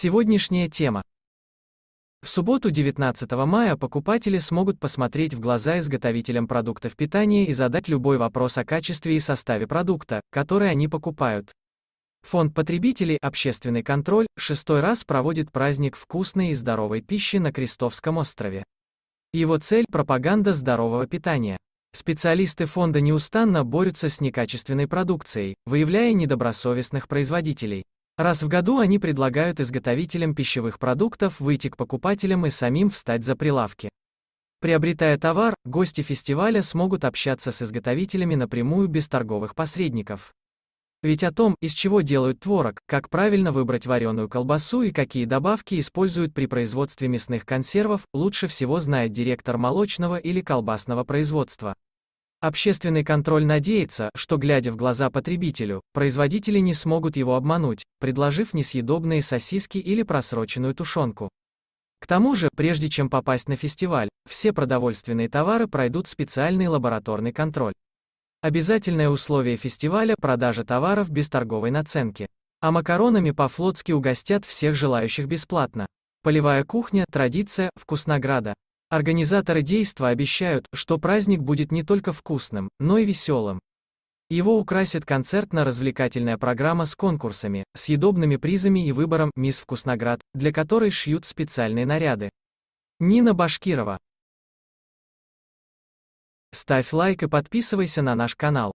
Сегодняшняя тема. В субботу 19 мая покупатели смогут посмотреть в глаза изготовителям продуктов питания и задать любой вопрос о качестве и составе продукта, который они покупают. Фонд потребителей «Общественный контроль» шестой раз проводит праздник вкусной и здоровой пищи на Крестовском острове. Его цель – пропаганда здорового питания. Специалисты фонда неустанно борются с некачественной продукцией, выявляя недобросовестных производителей. Раз в году они предлагают изготовителям пищевых продуктов выйти к покупателям и самим встать за прилавки. Приобретая товар, гости фестиваля смогут общаться с изготовителями напрямую без торговых посредников. Ведь о том, из чего делают творог, как правильно выбрать вареную колбасу и какие добавки используют при производстве мясных консервов, лучше всего знает директор молочного или колбасного производства. Общественный контроль надеется, что глядя в глаза потребителю, производители не смогут его обмануть, предложив несъедобные сосиски или просроченную тушенку. К тому же, прежде чем попасть на фестиваль, все продовольственные товары пройдут специальный лабораторный контроль. Обязательное условие фестиваля – продажа товаров без торговой наценки. А макаронами по-флотски угостят всех желающих бесплатно. Полевая кухня – традиция, вкуснограда. Организаторы действа обещают, что праздник будет не только вкусным, но и веселым. Его украсит концертно-развлекательная программа с конкурсами, съедобными призами и выбором «Мисс Вкусноград», для которой шьют специальные наряды. Нина Башкирова. Ставь лайк и подписывайся на наш канал.